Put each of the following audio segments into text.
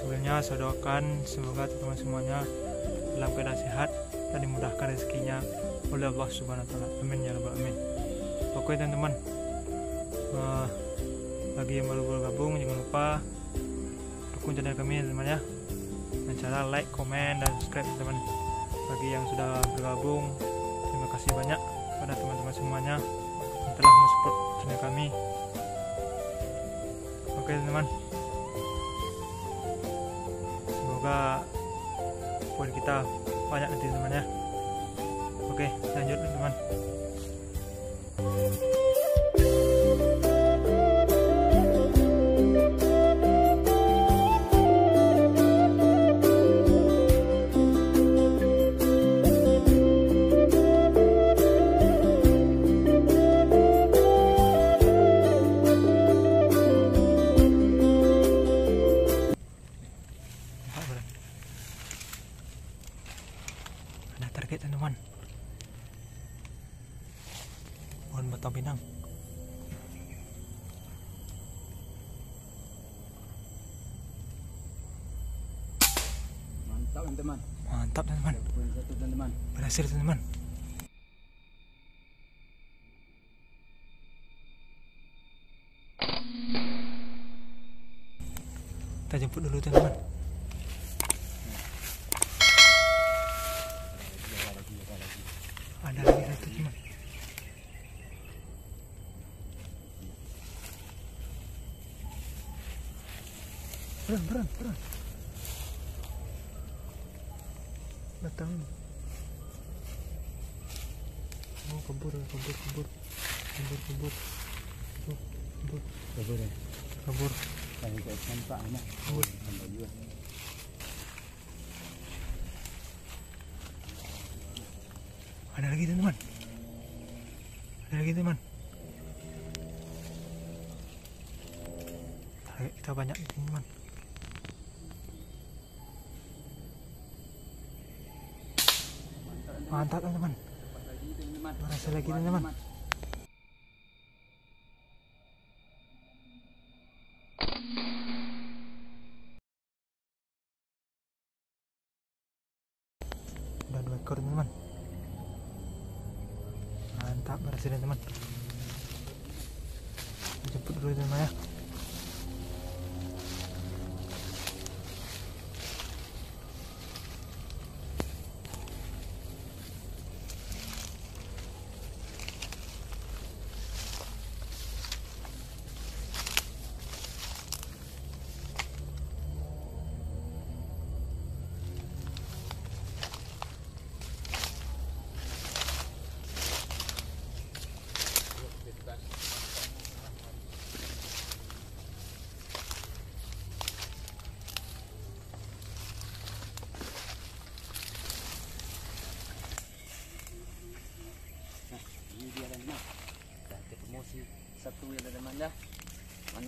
Sebelumnya saya doakan semoga teman-teman semuanya dalam keadaan sehat dan dimudahkan rezekinya oleh Allah Subhanahu wa taala. Amin ya rabbal alamin. Oke teman-teman. Uh, bagi yang baru bergabung jangan lupa dukung channel kami teman-teman ya. Dengan cara like, komen dan subscribe teman-teman. Bagi yang sudah bergabung terima kasih banyak pada teman-teman semuanya yang telah mensupport channel kami. Oke teman-teman. Semoga poin kita banyak nanti teman ya. Oke, lanjut teman. Pohon batang pinang. Mantap teman-teman. Mantap teman-teman. Teman-teman. Berhasil teman-teman. Kita jemput dulu teman-teman. Jaga lagi, jaga lagi. Ada lagi satu teman. Beran, beran, beran. Batang. Oh, kabur, kabur, kabur. Kabur, kabur. Oh, kabur, Coba deh. kabur. Saya ikut nampak anak. Kabur. Tambah juga. Ada lagi teman. Ada lagi teman. Kita banyak teman. Mantap teman-teman. Berhasil lagi teman.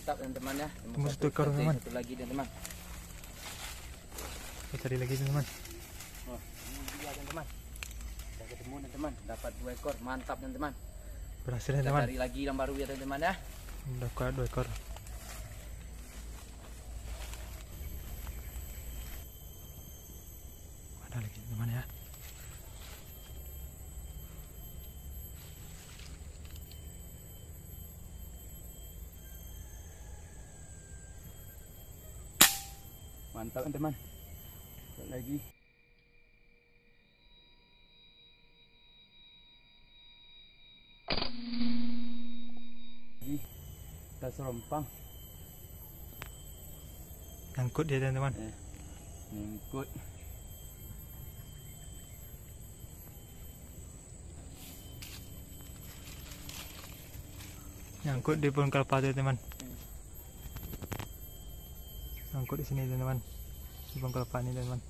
Mantap teman-teman ya. Tembus satu ekor, teman. Satu lagi teman-teman. kita cari lagi teman-teman Oh, ini dia teman-teman. Sudah ketemu teman-teman. Dapat dua ekor. Mantap teman-teman. berhasil Kita teman-teman cari lagi yang baru ya teman-teman ya. udah kuat dua ekor ada lagi teman ya Mantap teman-teman. Satu lagi. Lagi. Kita serompang. nyangkut dia teman-teman Eh, nyangkut. nyangkut di pohon kelapa tuh nyangkut di sini teman-teman di pohon kelapa ini teman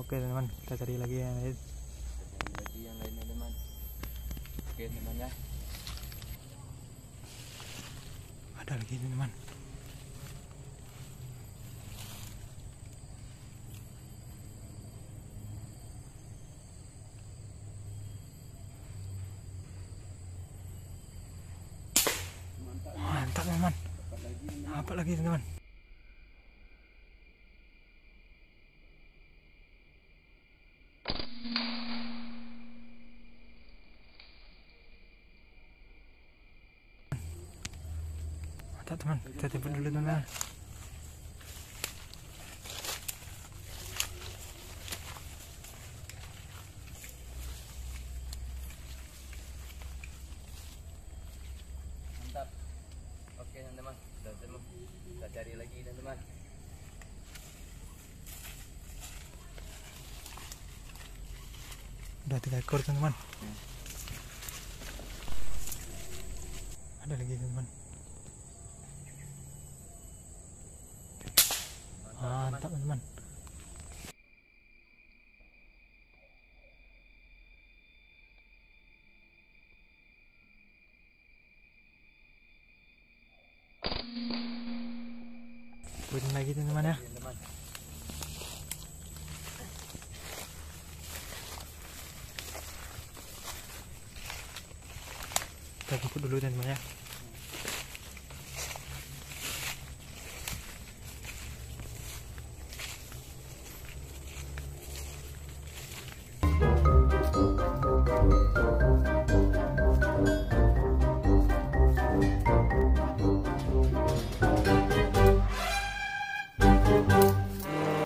oke teman kita cari lagi yang lain lagi yang lainnya teman. Oke teman ya. ada lagi teman Mantap. mantap apa lagi teman mantap teman. Kita jemput dulu teman Mantap. Oke teman-teman, sudah ketemu. Cari lagi teman-teman. udah tiga ekor teman ada lagi teman mantap teman Poin lagi teman ya Teman-teman. Kita jemput dulu teman ya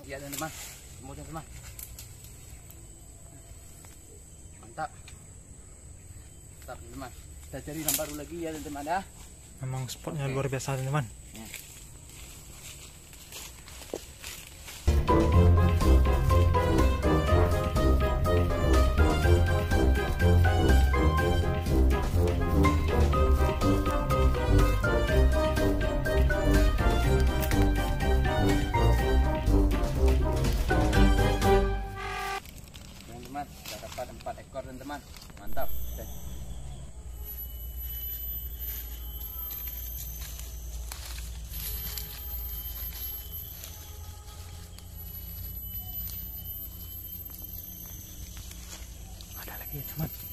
Iya teman-teman. Semua teman-teman. Mantap. Mantap teman-teman. Kita cari yang baru lagi ya teman-teman ya. memang spotnya Oke. luar biasa teman Ya. Ada lagi teman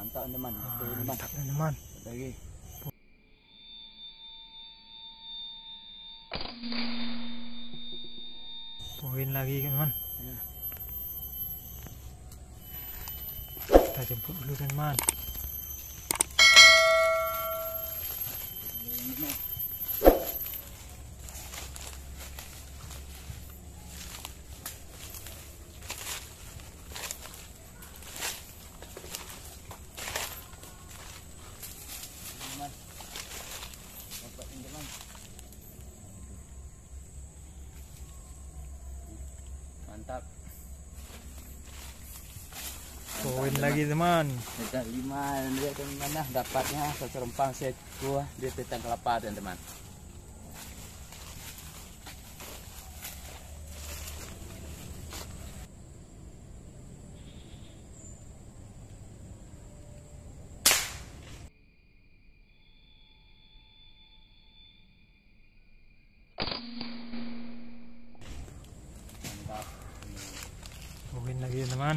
mantap teman. Teman. mantap teman Lagi. poin lagi teman Ya. kita jemput dulu teman mantap poin lagi teman. Lima dan dia teman nah dapatnya seserempang seekor di tetang kelapa teman-teman mantap poin lagi teman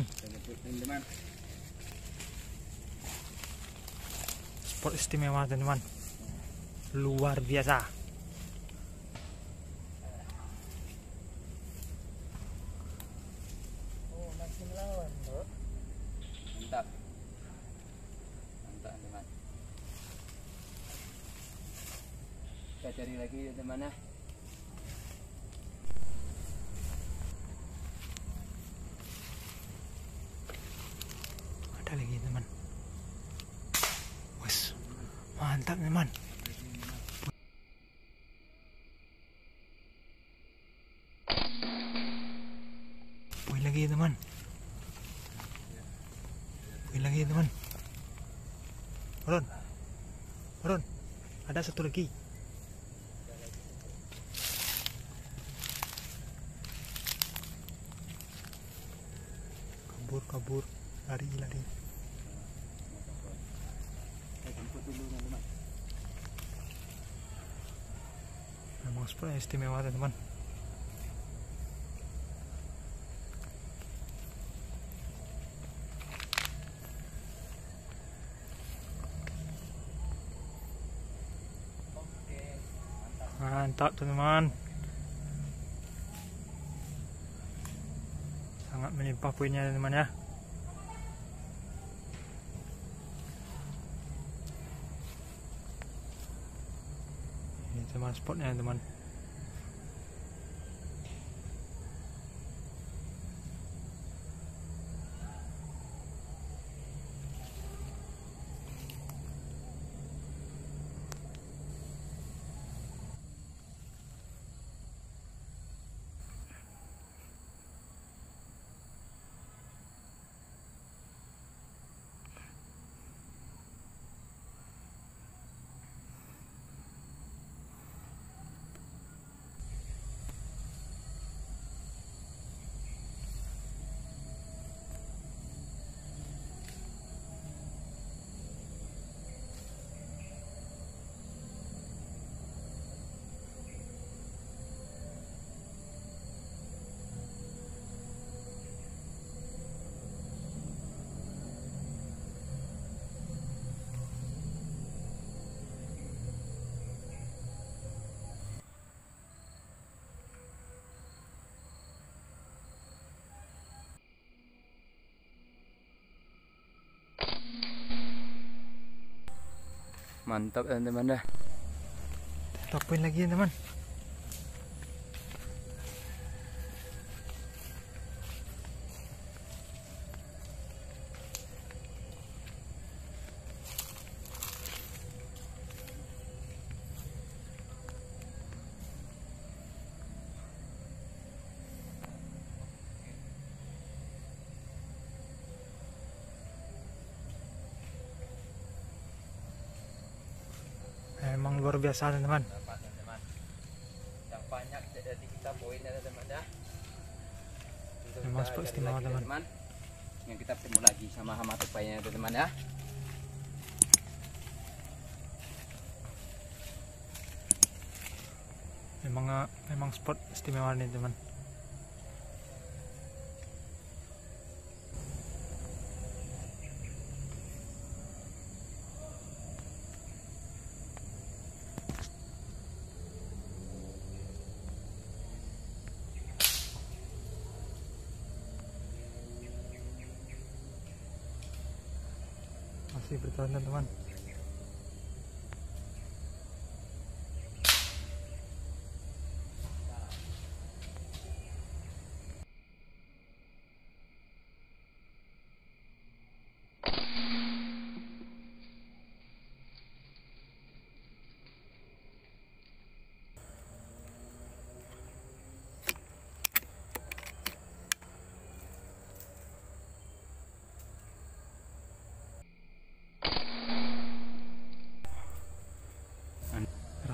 teman-teman sport istimewa teman luar biasa mantap. Mantap teman. Kita cari lagi ya teman ya ada lagi teman wes mantap teman poin lagi teman. Poin lagi teman. Ron Ron ada satu lagi. Kabur kabur. Lari lari. Memang yang istimewa teman oke mantap mantap teman sangat melimpah poinnya teman ya. Ini teman spotnya teman mantap teman-teman dah. Top poin lagi teman luar biasa teman teman-teman. Yang banyak dari kita poinnya teman dah Untuk Memang cari istimewa, lagi, teman. yang kita ketemu lagi sama hama tupainya teman ya. Memang eh, memang spot istimewa nih teman masih bertahan teman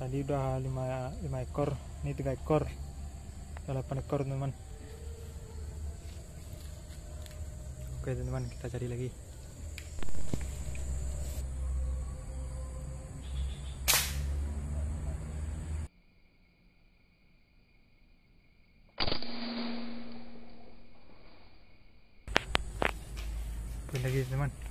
tadi udah 5, 5 ekor. Ini 3 ekor. Udah 8 ekor teman-teman. Oke teman-teman kita cari lagi. Oke lagi teman